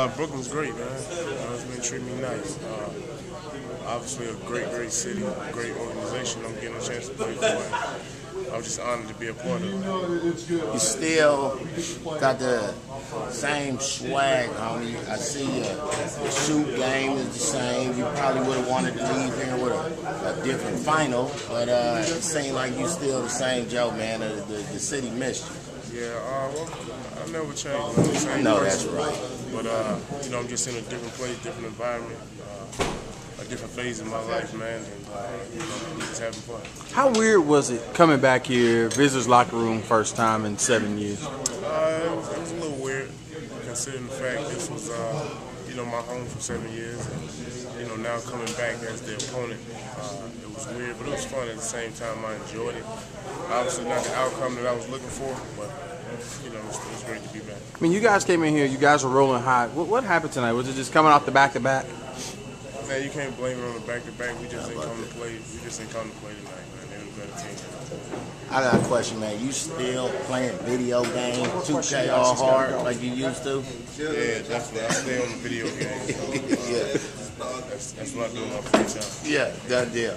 Uh, Brooklyn's great, man. Uh, it's been treating me nice. Uh, obviously, a great, great city, great organization. I'm getting a chance to play for. And I'm just honored to be a part of it. You still got the same swag, homie. I see you. The shoot game is the same. You probably would have wanted to leave here with a, a different final, but uh, it seems like you still the same Joe, man. The, the, the city missed you. Yeah, uh, well, I never changed. I'm the same know person. that's right. But, uh, you know, I'm just in a different place, different environment, uh, a different phase in my life, man. And, uh, you know, just having fun. How weird was it coming back here, visitors locker room, first time in seven years? Uh, it, was, it was a little weird, considering the fact this was, uh, you know, my home for seven years. And, you know, now coming back as the opponent, uh, was weird, but it was fun at the same time. I enjoyed it. Obviously, not the outcome that I was looking for, but, you know, it was, it was great to be back. I mean, you guys came in here, you guys were rolling hot. What, what happened tonight? Was it just coming off the back to back? Man, you can't blame it on the back to back. We just didn't come to play. We just didn't come to play tonight, man. They were better team. I got a question, man. You still playing video games, 2K all hard like you used to? Yeah, definitely. I stay on the video games. So, uh, yeah. that's, that's what I do in my free time. Yeah, that deal.